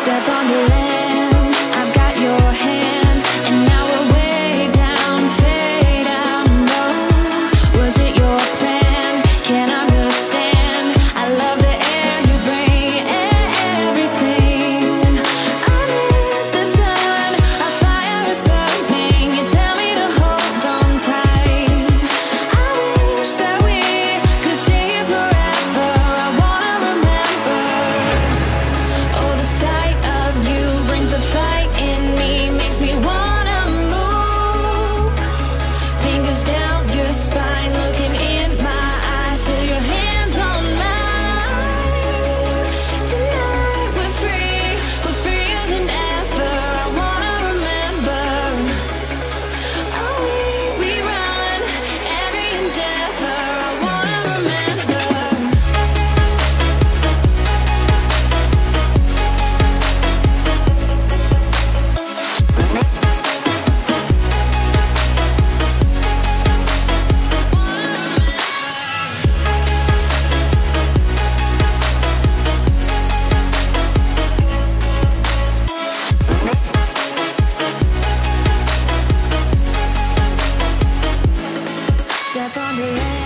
step on the land. step on the edge